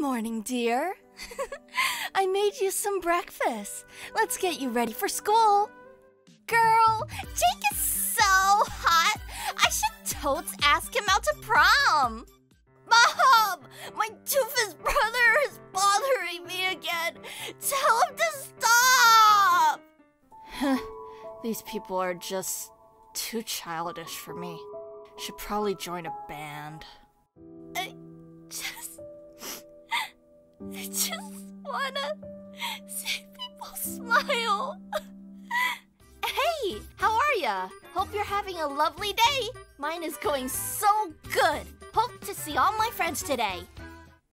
morning, dear. I made you some breakfast. Let's get you ready for school. Girl, Jake is so hot. I should totes ask him out to prom. Mom, my doofus brother is bothering me again. Tell him to stop. These people are just too childish for me. Should probably join a band. I just wanna see people smile. hey, how are ya? Hope you're having a lovely day. Mine is going so good. Hope to see all my friends today.